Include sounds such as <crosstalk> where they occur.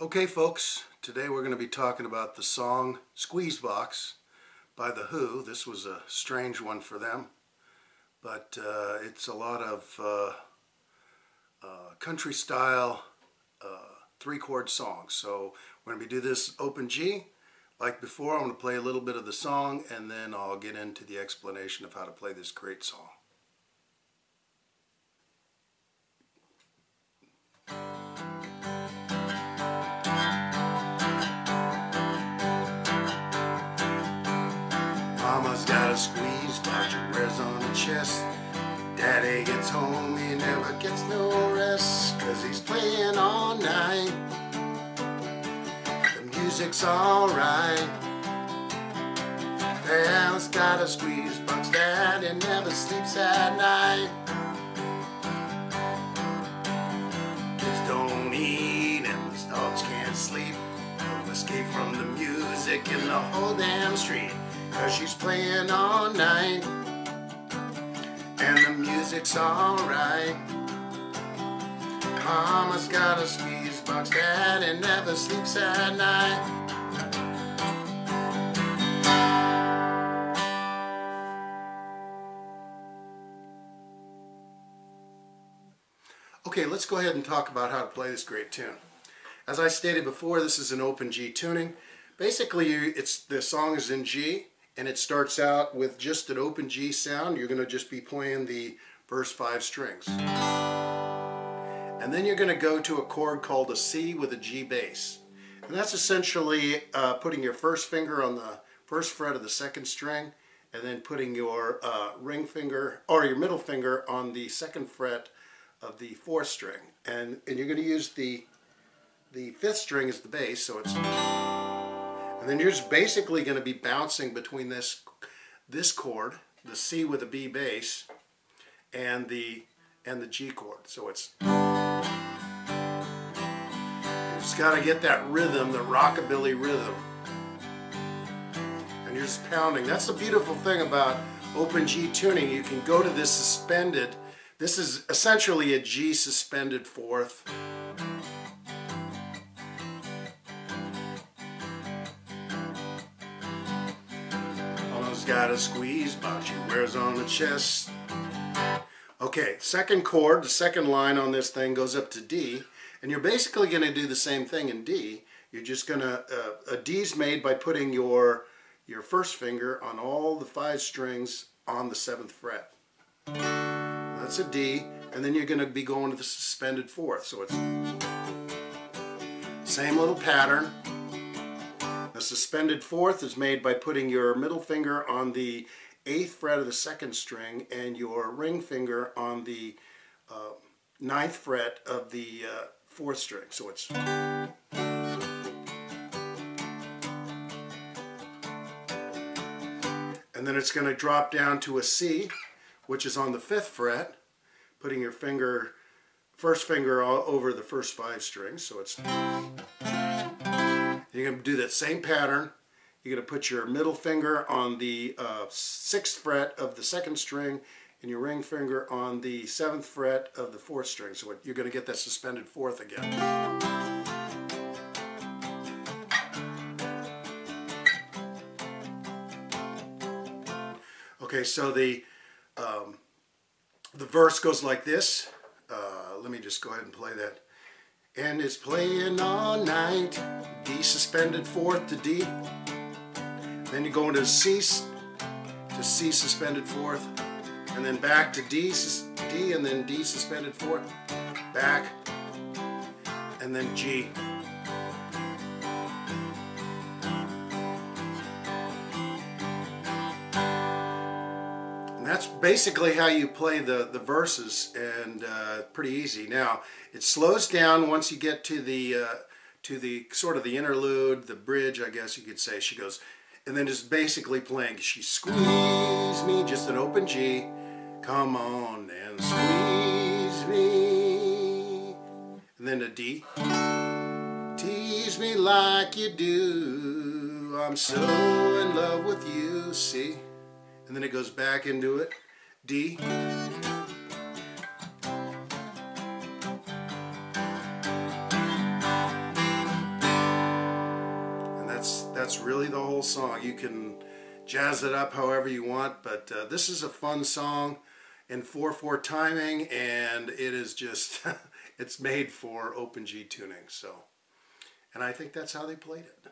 Okay folks, today we're going to be talking about the song Squeeze Box by The Who. This was a strange one for them, but uh, it's a lot of uh, uh, country style uh, three chord songs. So we're going to do this open G. Like before, I'm going to play a little bit of the song and then I'll get into the explanation of how to play this great song. Chest. Daddy gets home, he never gets no rest, cause he's playing all night. The music's alright. Dad's got a squeeze box, daddy never sleeps at night. Kids don't eat and the dogs can't sleep. No escape from the music in the whole damn street. Cause she's playing all night music's alright Mama's got a squeeze box never sleeps at night Okay, let's go ahead and talk about how to play this great tune. As I stated before, this is an open G tuning. Basically, it's the song is in G, and it starts out with just an open G sound. You're going to just be playing the first five strings. And then you're going to go to a chord called a C with a G bass. And that's essentially uh, putting your first finger on the first fret of the second string and then putting your uh, ring finger or your middle finger on the second fret of the fourth string. And, and you're going to use the, the fifth string as the bass, so it's and then you're just basically going to be bouncing between this this chord, the C with a B bass, and the and the G chord. So it's you just got to get that rhythm, the rockabilly rhythm. And you're just pounding. That's the beautiful thing about open G tuning. You can go to this suspended. This is essentially a G suspended fourth. Almost got a squeeze box she wears on the chest. Okay, second chord, the second line on this thing goes up to D, and you're basically going to do the same thing in D. You're just going to, uh, a D's made by putting your, your first finger on all the five strings on the seventh fret. That's a D, and then you're going to be going to the suspended fourth. So it's same little pattern. A suspended fourth is made by putting your middle finger on the eighth fret of the second string and your ring finger on the uh, ninth fret of the uh, fourth string. So it's and then it's going to drop down to a C, which is on the fifth fret, putting your finger, first finger all over the first five strings. So it's you're going to do that same pattern. You're going to put your middle finger on the uh, sixth fret of the second string and your ring finger on the seventh fret of the fourth string. So you're going to get that suspended fourth again. Okay, so the um, the verse goes like this. Uh, let me just go ahead and play that and is playing all night. D suspended fourth to D. Then you go into C to C suspended fourth, and then back to D, D, and then D suspended fourth, back, and then G. And that's basically how you play the, the verses and uh, pretty easy. Now, it slows down once you get to the, uh, to the sort of the interlude, the bridge, I guess you could say. She goes, and then just basically playing, she squeeze me, just an open G, come on and squeeze me. And then a D, tease me like you do, I'm so in love with you, see? and then it goes back into it. D. that's really the whole song. You can jazz it up however you want, but uh, this is a fun song in 4-4 timing, and it is just, <laughs> it's made for open G tuning, so. And I think that's how they played it.